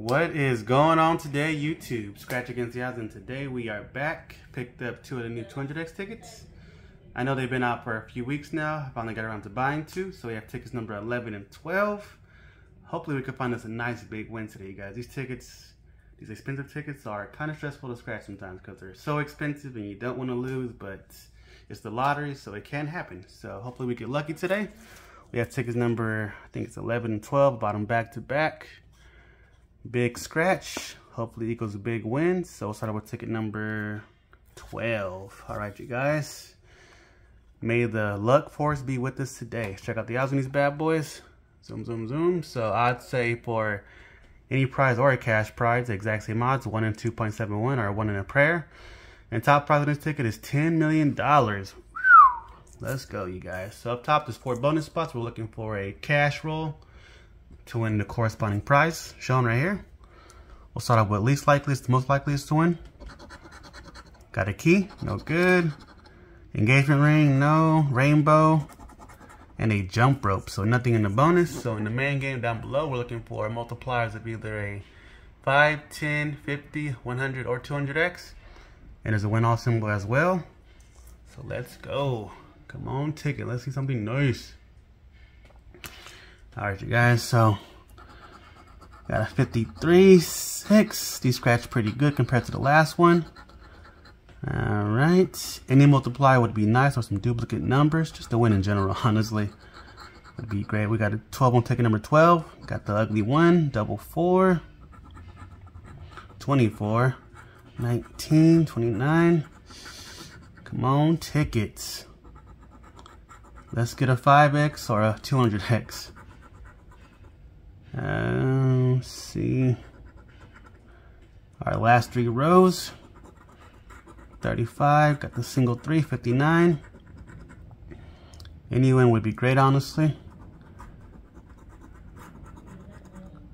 What is going on today, YouTube? Scratch Against the Odds, and today we are back. Picked up two of the new 200X tickets. I know they've been out for a few weeks now. I finally got around to buying two, so we have tickets number 11 and 12. Hopefully we can find us a nice big win today, guys. These tickets, these expensive tickets are kind of stressful to scratch sometimes because they're so expensive and you don't want to lose, but it's the lottery, so it can happen. So hopefully we get lucky today. We have tickets number, I think it's 11 and 12, bottom back to back. Big scratch. Hopefully equals a big win. So we'll start with ticket number 12. All right, you guys. May the luck force be with us today. Check out the odds on these bad boys. Zoom, zoom, zoom. So I'd say for any prize or a cash prize, the exact same odds, 1 in 2.71 or 1 in a prayer. And top prize on this ticket is $10 million. Let's go, you guys. So up top, there's four bonus spots. We're looking for a cash roll to win the corresponding prize shown right here. We'll start off with least likeliest to most likeliest to win. Got a key, no good. Engagement ring, no. Rainbow, and a jump rope. So nothing in the bonus. So in the main game down below, we're looking for multipliers of either a 5, 10, 50, 100, or 200x. And there's a win all symbol as well. So let's go. Come on, ticket. Let's see something nice. All right, you guys, so got a 53, 6. These scratch pretty good compared to the last one. All right, any multiplier would be nice or some duplicate numbers, just to win in general, honestly. Would be great. We got a 12 on ticket number 12. Got the ugly one, double four, 24, 19, 29. Come on, tickets. Let's get a 5x or a 200x. Um, let's see. Our last three rows. 35, got the single 3, 59. Any win would be great, honestly.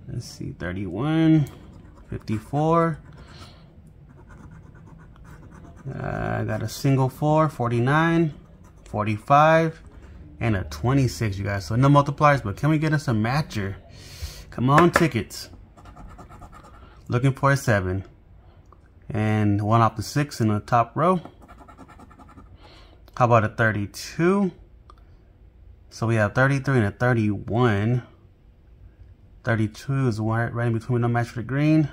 Let's see, 31, 54. Uh, I got a single 4, 49, 45, and a 26, you guys. So no multipliers, but can we get us a matcher? Come on, tickets. Looking for a 7. And one off the 6 in the top row. How about a 32? So we have 33 and a 31. 32 is right, right in between no match for the green.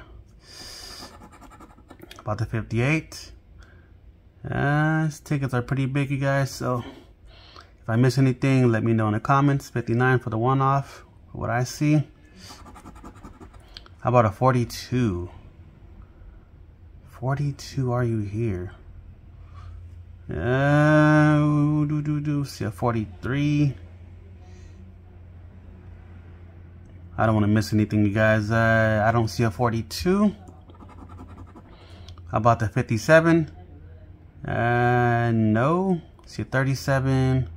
About the 58. Uh, these tickets are pretty big, you guys. So if I miss anything, let me know in the comments. 59 for the one off, what I see. How about a 42? 42, are you here? Uh, do, do, do. See a 43. I don't want to miss anything, you guys. Uh, I don't see a 42. How about the 57? Uh, no. See a 37.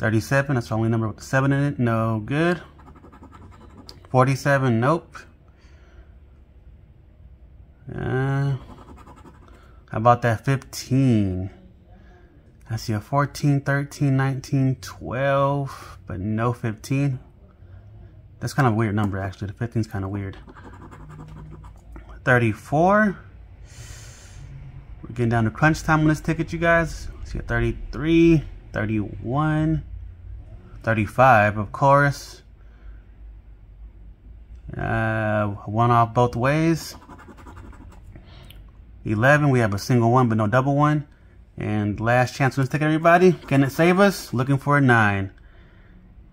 37, that's the only number with the 7 in it. No good. 47, nope. Uh, how about that 15? I see a 14, 13, 19, 12, but no 15. That's kind of weird number, actually. The 15 is kind of weird. 34. We're getting down to crunch time on this ticket, you guys. See a 33, 31, 35, of course. Uh, one off both ways. 11, we have a single one, but no double one. And last chance this ticket, everybody. Can it save us? Looking for a 9.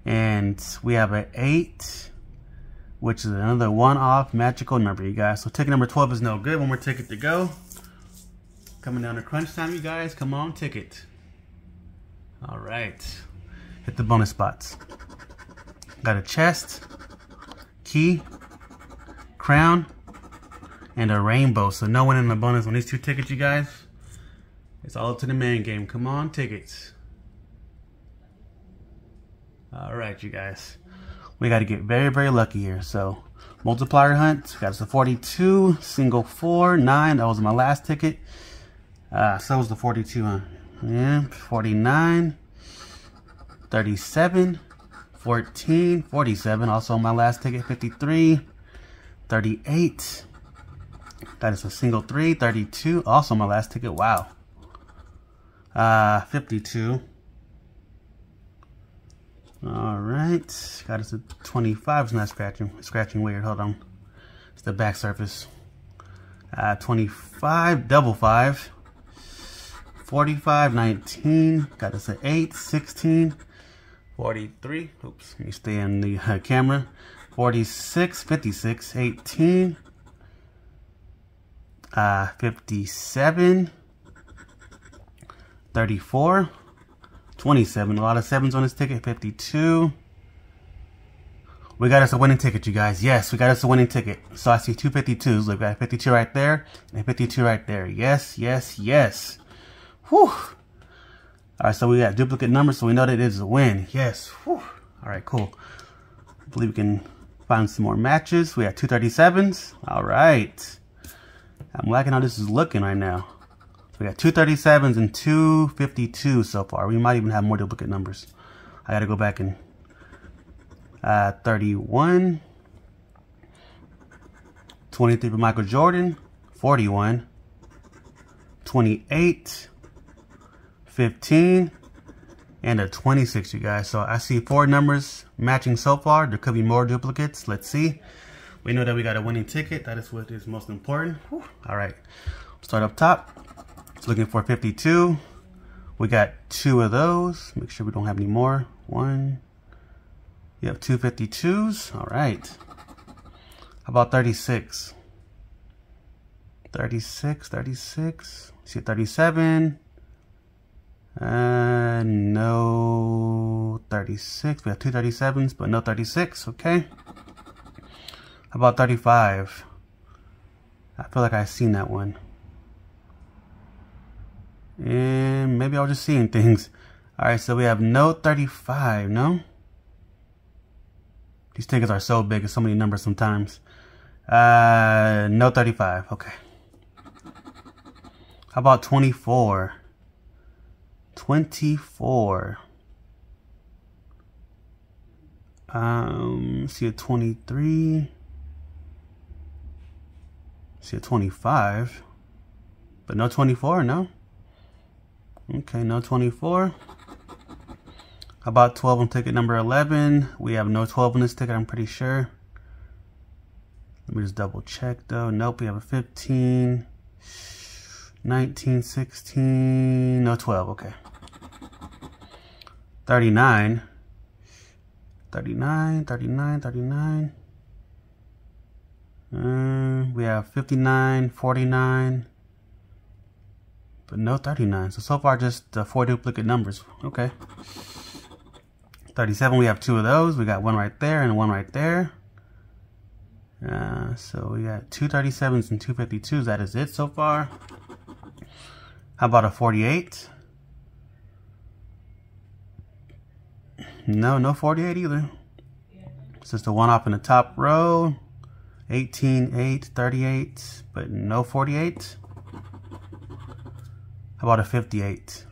And we have an 8, which is another one-off magical number, you guys. So ticket number 12 is no good. One more ticket to go. Coming down to crunch time, you guys. Come on, ticket. All right hit the bonus spots. Got a chest, key, crown, and a rainbow. So no one in the bonus on these two tickets, you guys. It's all up to the main game. Come on, tickets. All right, you guys. We got to get very, very lucky here. So multiplier hunt. Got us a 42, single 4, 9. That was my last ticket. Uh, so was the 42, huh? Yeah, 49. 37, 14, 47. Also my last ticket, 53, 38. That is a single three, 32. Also my last ticket, wow. Uh, 52. All right, got us a 25. It's not scratching. It's scratching weird. Hold on. It's the back surface. Uh, 25, double five. 45, 19. Got us an 8, 16. 43. Oops, let me stay in the uh, camera. 46, 56, 18. Uh, 57. 34. 27. A lot of sevens on this ticket. 52. We got us a winning ticket, you guys. Yes, we got us a winning ticket. So I see two 52s. Look, we got 52 right there and 52 right there. Yes, yes, yes. Whew. All right, so we got duplicate numbers, so we know that it is a win. Yes. Whew. All right, cool. I believe we can find some more matches. We got 237s. All right. I'm liking how this is looking right now. So we got 237s and 252 so far. We might even have more duplicate numbers. I got to go back and uh, 31. 23 for Michael Jordan. 41. 28. 15 and a 26 you guys. So I see four numbers matching so far. There could be more duplicates. Let's see. We know that we got a winning ticket. That is what is most important. Whew. all right. Start up top. It's looking for 52 we got two of those. Make sure we don't have any more. One. You have two 52s all right. How about 36 36 36 see 37 uh, no 36. We have two 37s, but no 36. Okay. How about 35? I feel like I've seen that one. And maybe I was just seeing things. Alright, so we have no 35, no? These tickets are so big, it's so many numbers sometimes. Uh, no 35, okay. How about 24? 24. Um, see a 23. See a 25. But no 24, no? Okay, no 24. How about 12 on ticket number 11? We have no 12 on this ticket, I'm pretty sure. Let me just double check though. Nope, we have a 15. 19, 16, no 12, okay. 39, 39, 39, 39. Uh, we have 59, 49, but no 39. So, so far just uh, four duplicate numbers. Okay. 37, we have two of those. We got one right there and one right there. Uh, so we got two 37s and two 52s. That is it so far. How about a 48? No, no 48 either. It's just a one off in the top row. 18, 8, 38, but no 48. How about a 58?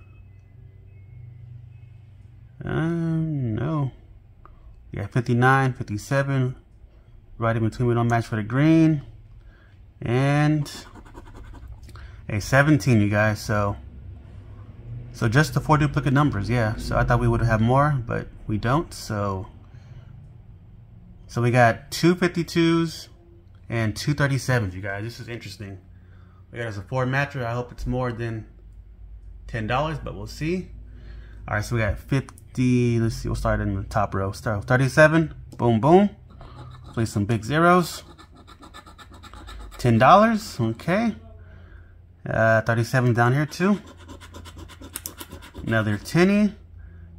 Um, no. Yeah, 59, 57. Right in between, we don't match for the green. And a 17, you guys. So, so just the four duplicate numbers, yeah. So I thought we would have more, but we don't. So, so we got two 52s and two 37s, you guys. This is interesting. We got us a four matcher. I hope it's more than $10, but we'll see. All right, so we got 50. Let's see, we'll start in the top row. Start with 37. Boom, boom. Play some big zeros. $10. Okay. Uh, 37 down here too. Another 10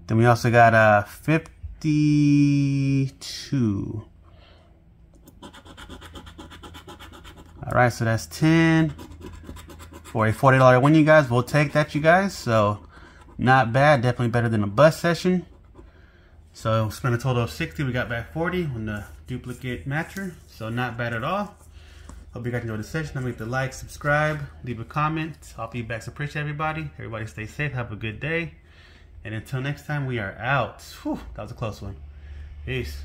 Then we also got a uh, 52. Alright, so that's 10 for a $40 win, you guys. We'll take that, you guys. So, not bad. Definitely better than a bus session. So, spent a total of 60 We got back 40 on the duplicate matcher. So, not bad at all. Hope you guys enjoyed the session. Don't forget to like, subscribe, leave a comment. I'll All feedbacks appreciate everybody. Everybody stay safe. Have a good day. And until next time, we are out. Whew, that was a close one. Peace.